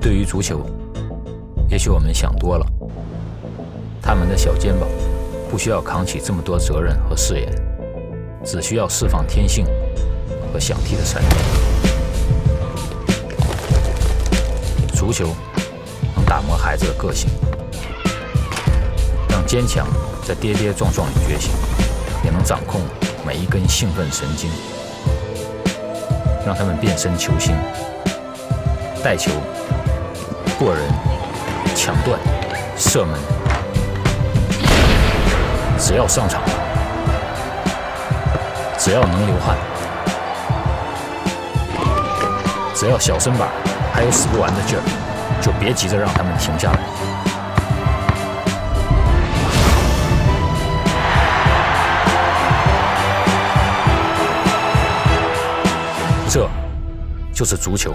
对于足球，也许我们想多了。他们的小肩膀不需要扛起这么多责任和誓言，只需要释放天性和想踢的闪电。足球能打磨孩子的个性，让坚强在跌跌撞撞里觉醒，也能掌控每一根兴奋神经，让他们变身球星，带球。过人、抢断、射门，只要上场，只要能流汗，只要小身板还有使不完的劲儿，就别急着让他们停下来。这就是足球。